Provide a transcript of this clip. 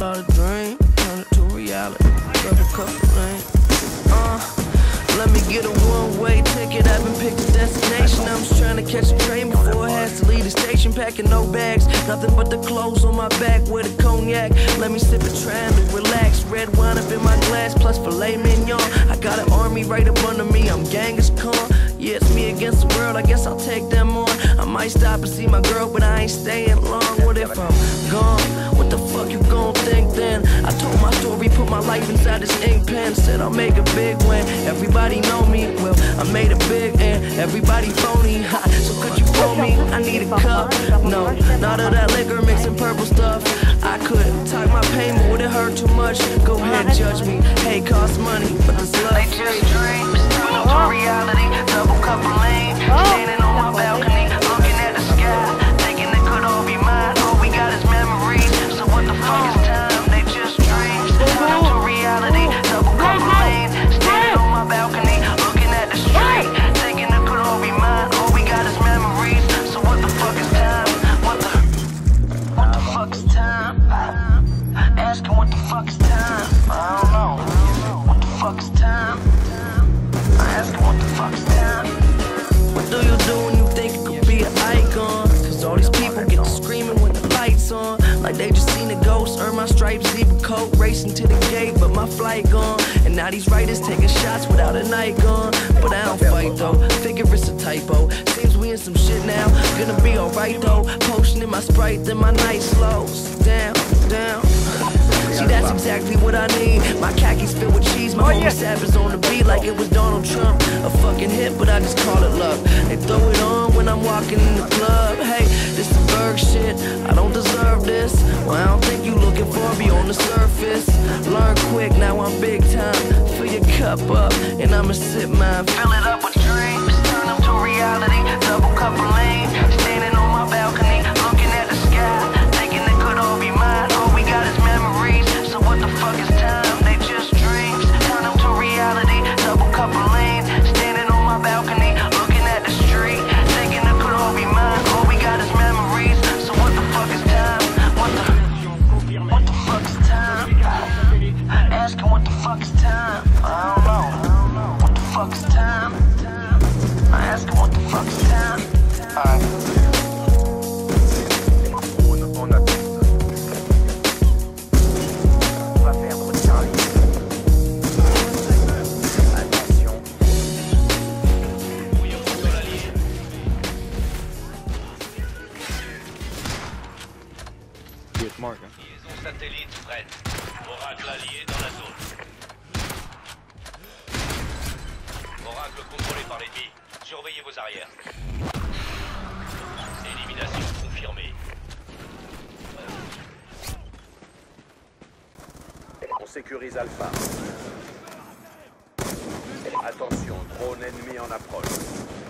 Thought a dream, turned it to reality. Double cup of rain. Uh, let me get a one-way ticket. I haven't picked a destination. I'm just trying to catch a train before it has to leave the station. Packing no bags, nothing but the clothes on my back with a cognac. Let me sip a trying to relax. Red wine up in my glass, plus filet mignon. I got an army right up under me. I'm Genghis Khan. Yeah, it's me against the world. I guess I'll take them on. I might stop and see my girl, but I ain't staying long. What if I'm life inside this ink pen. Said I'll make a big win. Everybody know me. Well, I made a big and everybody phony. Ha, so could you call me? I need a cup. No, not of that liquor mixing purple stuff. I could talk my pain, but would it hurt too much? Go ahead, fuck is time? Asking what the fuck is time? I don't know. What the fuck is time? Asking what the fuck is time? What do you do when you think it could be an icon? Cause all these people get to screaming with the lights on. Like they just seen a ghost, earn my stripes, zebra coat, racing to the gate, but my flight gone. And now these writers taking shots without a night gone. But I don't fight though, figure it's a typo. Seems we in some shit now, gonna be alright though. Potion in my sprite, then my night slows. Down, down. See, that's exactly what I need. My khakis filled with cheese. My oh, homie Savage on the beat like it was Donald Trump. A fucking hit, but I just call it luck. They throw it on when I'm walking in the club. Hey, this the Berg shit. I don't deserve this. Well, I don't think you looking for me on the surface. Learn quick, now I'm big time. Fill your cup up, and I'ma sip mine. Asking what the fuck's time? Liaison satellite prête. Oracle allié dans la zone. Oracle contrôlé par l'ennemi. Surveillez vos arrières. Élimination confirmée. On sécurise Alpha. Attention, drone ennemi en approche.